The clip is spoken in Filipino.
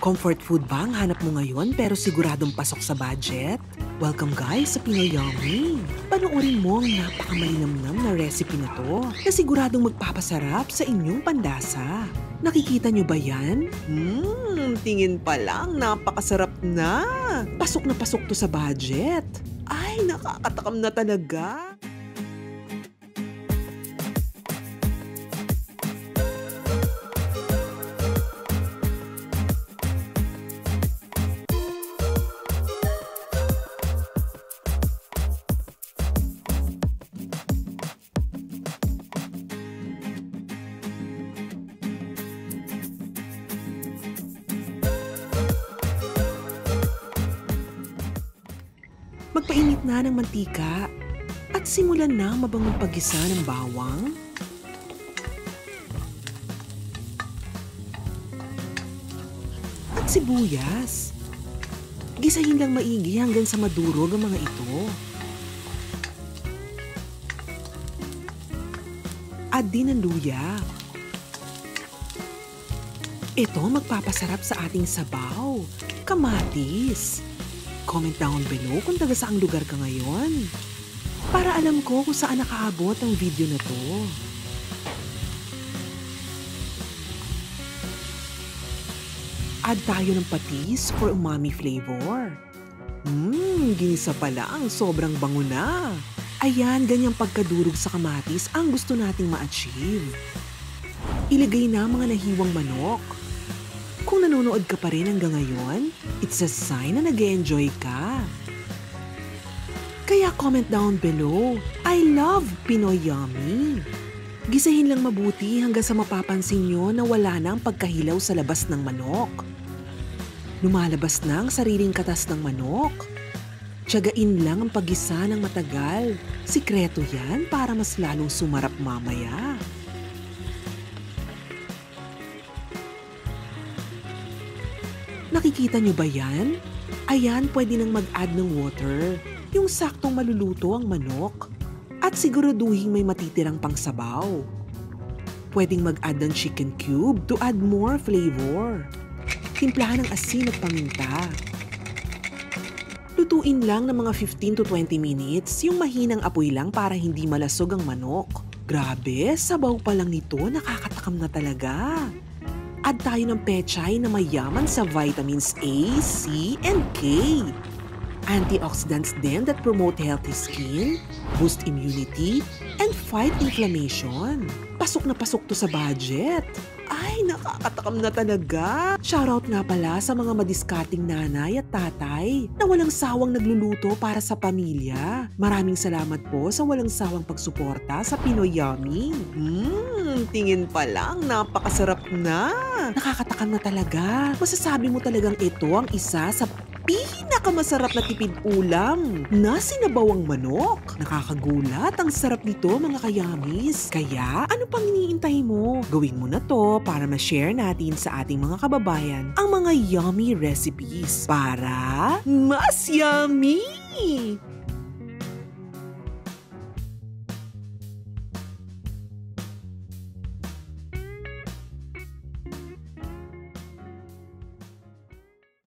Comfort food ba ang hanap mo ngayon pero siguradong pasok sa budget? Welcome guys sa Pinoy Yummy! Panoorin mo ang napakamalinamnam na recipe na to na siguradong magpapasarap sa inyong pandasa. Nakikita nyo ba yan? Hmm, tingin pa lang, napakasarap na! Pasok na pasok to sa budget! Ay, nakakatakam na talaga! Magpainit na ng mantika at simulan na ang mabangong paggisa ng bawang, at sibuyas. Gisahin lang maigi hanggang sa madurog ang mga ito. Add din ang luya. Ito magpapasarap sa ating sabaw, kamatis. Comment down below kung taga saang lugar ka ngayon. Para alam ko kung saan nakaabot ang video na to. Add tayo ng patis for umami flavor. Mmm, ginisa pa lang, sobrang bango na. Ayan, ganyang pagkadurog sa kamatis ang gusto nating ma-achieve. Ilagay na mga nahiwang manok. Kung nanonood ka pa rin hanggang ngayon, it's a sign na nag enjoy ka. Kaya comment down below, I love Pinoy Yummy. Gisahin lang mabuti hanggang sa mapapansin nyo na wala na ang pagkahilaw sa labas ng manok. Lumalabas na ang sariling katas ng manok. Tiyagain lang ang paggisa ng matagal. Sikreto yan para mas lalong sumarap mamaya. Nakikita nyo ba yan? Ayan, pwede nang mag-add ng water. Yung saktong maluluto ang manok. At siguraduhin may matitirang pangsabaw. Pwedeng mag-add ng chicken cube to add more flavor. Timplahan ng asin at paminta. Lutuin lang ng mga 15 to 20 minutes yung mahinang apoy lang para hindi malasog ang manok. Grabe, sabaw pa lang nito, nakakatakam na talaga. Add tayo ng pechay na mayaman sa vitamins A, C, and K. Antioxidants din that promote healthy skin, boost immunity, and fight inflammation. Pasok na pasok to sa budget. Ay, nakakatakam na talaga. Shoutout nga pala sa mga madiskarting nanay at tatay na walang sawang nagluluto para sa pamilya. Maraming salamat po sa walang sawang pagsuporta sa Pinoy Yummy. Mmm, tingin pa lang, napakasarap na. Nakakatakam na talaga. Masasabi mo talagang ito ang isa sa pinakamasarap na tipid ulam na sinabawang manok. Nakakagulat, ang sarap nito mga kayamis. Kaya ano pang iniintay mo? Gawin mo na to para ma-share natin sa ating mga kababayan ang mga yummy recipes para mas yummy!